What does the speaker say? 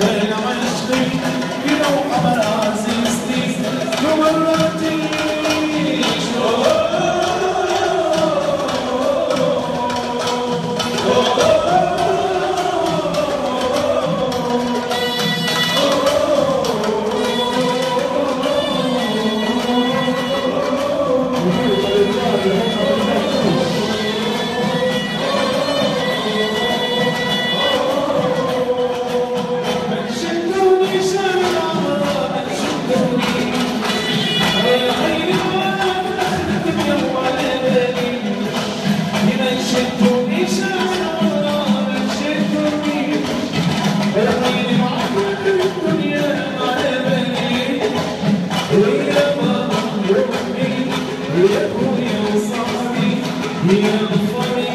دهنا مشتي كيلو قمر عزيز نمر Minha fome